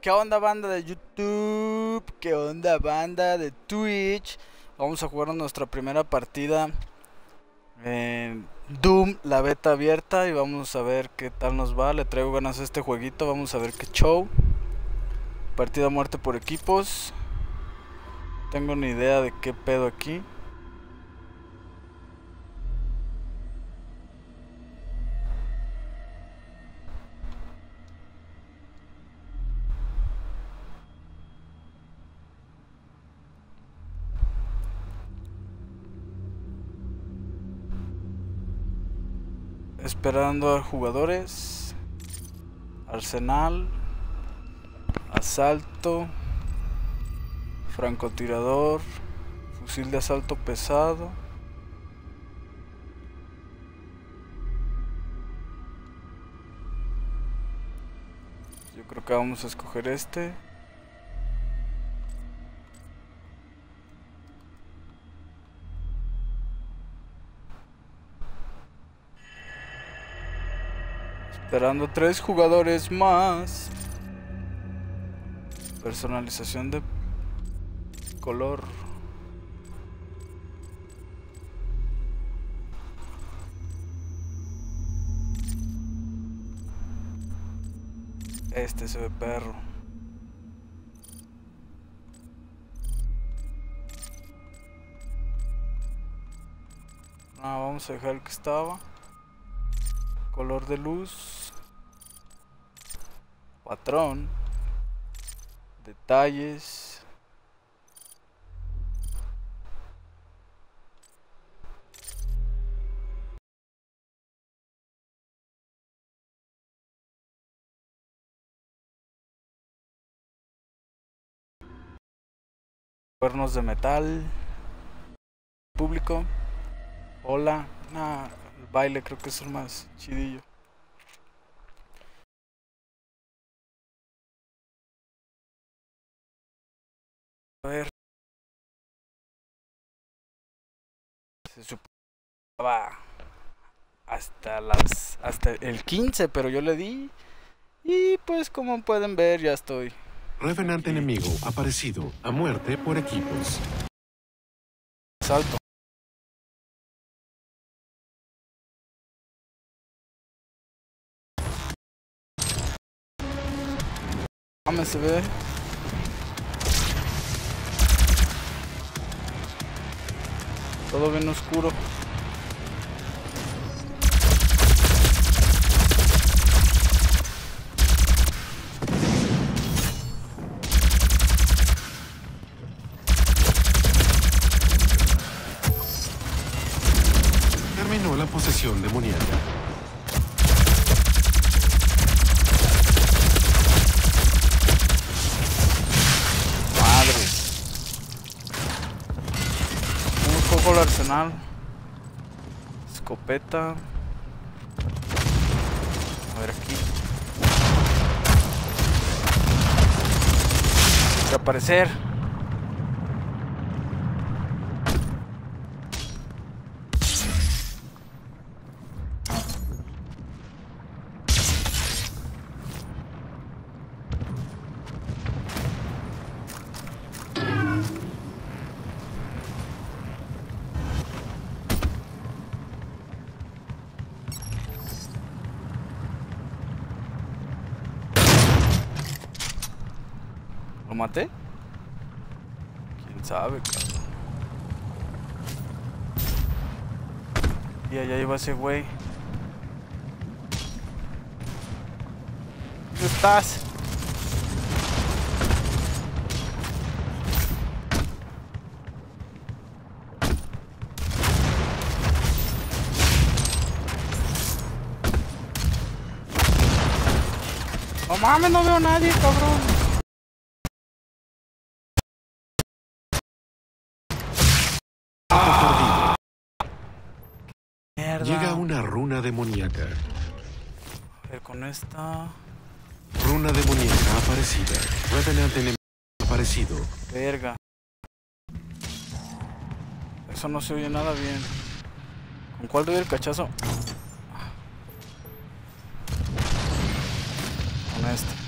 ¿Qué onda banda de YouTube? ¿Qué onda banda de Twitch? Vamos a jugar nuestra primera partida en Doom, la beta abierta y vamos a ver qué tal nos va. Le traigo ganas a este jueguito, vamos a ver qué show. Partida muerte por equipos. Tengo ni idea de qué pedo aquí. Esperando a jugadores. Arsenal. Asalto. Francotirador. Fusil de asalto pesado. Yo creo que vamos a escoger este. Esperando tres jugadores más. Personalización de color. Este se ve perro. No, vamos a dejar el que estaba. Color de luz. Patrón. Detalles. Cuernos de metal. Público. Hola. El baile creo que es el más chidillo. A ver. Se supone hasta las hasta el 15, pero yo le di y pues como pueden ver ya estoy. Revenant enemigo aparecido a muerte por equipos. Salto. Mames, se ve. Todo bien oscuro. Terminó la posesión demoníaca. Madre. Un Escopeta. A ver aquí. Tiene que aparecer. Maté? ¿Quién sabe, cabrón? Y allá iba ese güey. ¿Dónde estás? No mames, no veo a nadie, cabrón. Llega una runa demoníaca. A ver, con esta. Runa demoníaca aparecida. Revenant enemigo aparecido. Verga. Eso no se oye nada bien. ¿Con cuál doy el cachazo? Con este.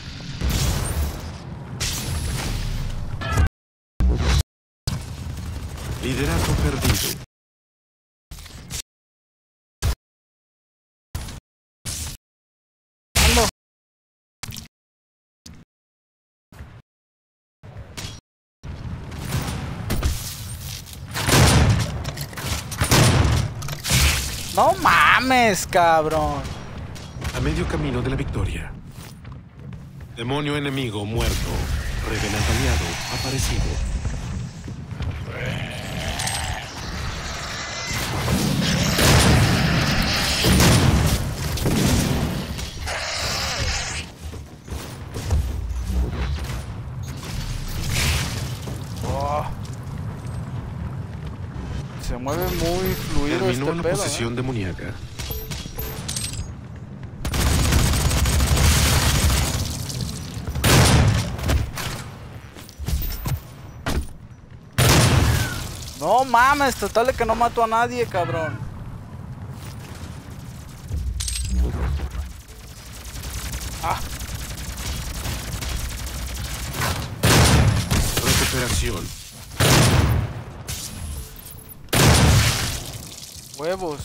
No mames, cabrón. A medio camino de la victoria. Demonio enemigo muerto. Revenant aliado aparecido. Mueve muy fluido Terminó este la pedo. posesión ¿eh? demoníaca. No mames, total de que no mato a nadie, cabrón. Ah, Recuperación. Huevos.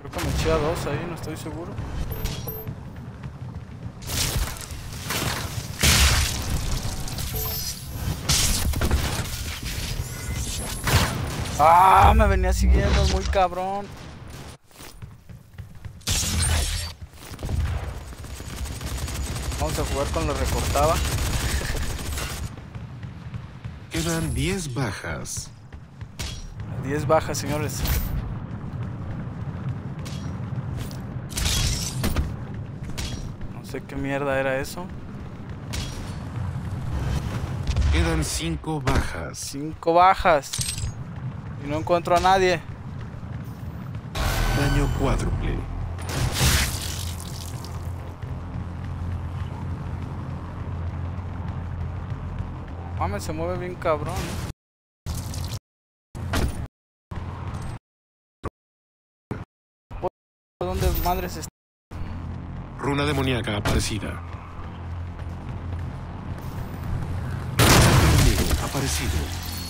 Creo que me eché a dos ahí, no estoy seguro. Ah, me venía siguiendo, muy cabrón. Vamos a jugar con lo recortaba. Quedan 10 bajas. 10 bajas, señores. No sé qué mierda era eso. Quedan 5 bajas. 5 bajas. Y no encuentro a nadie. Daño cuádruple. Mames, se mueve bien cabrón. ¿eh? Madres está? Runa demoníaca aparecida. Enemigo aparecido.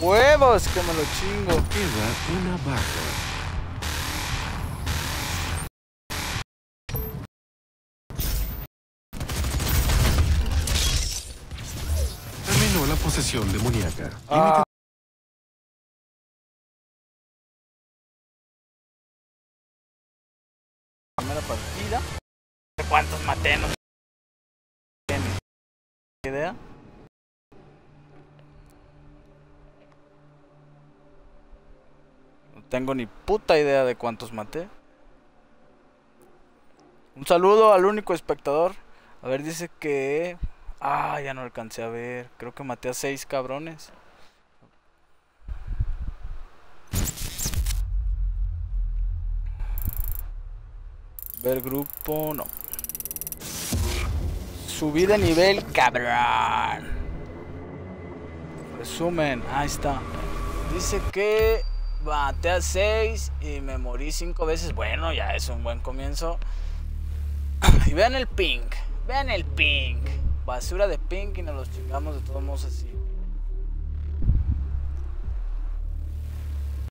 ¡Huevos! Que me lo chingo. Queda una baja. Terminó la posesión demoníaca. Ah. Primera partida. ¿Cuántos maté? No idea. No tengo ni puta idea de cuántos maté. Un saludo al único espectador. A ver, dice que... Ah, ya no alcancé a ver. Creo que maté a seis cabrones. Ver grupo, no. Subí de nivel, cabrón. Resumen, ahí está. Dice que maté a 6 y me morí 5 veces. Bueno, ya es un buen comienzo. Y vean el ping. Vean el ping. Basura de ping y nos los chingamos de todos modos así.